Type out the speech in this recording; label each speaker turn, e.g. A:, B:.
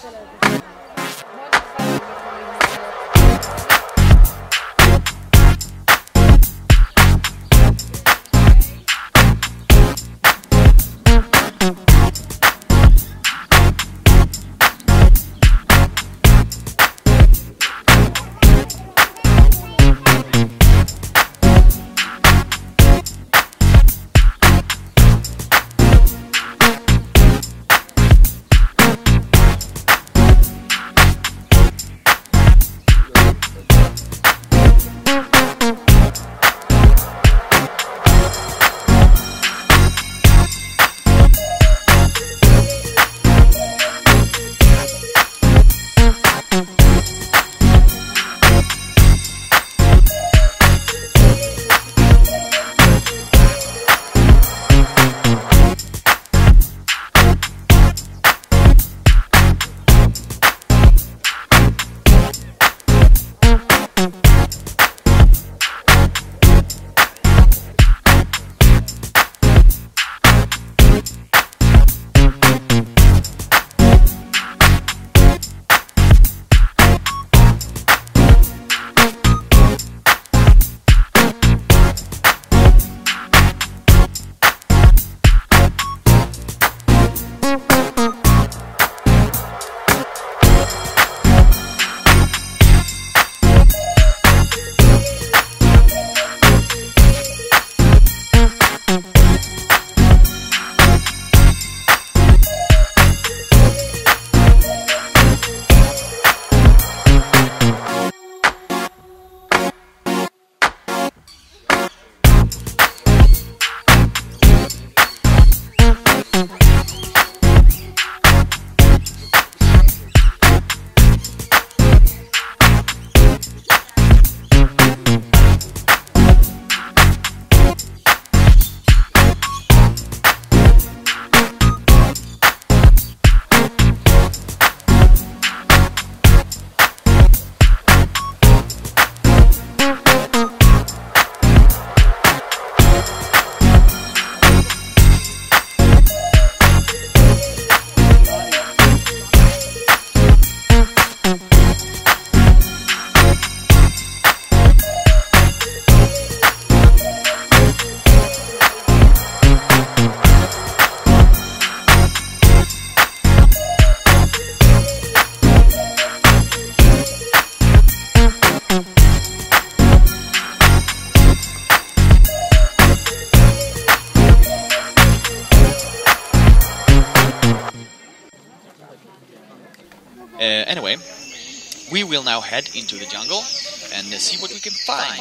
A: Thank you. Uh, anyway, we will now head into the jungle and see what we can find.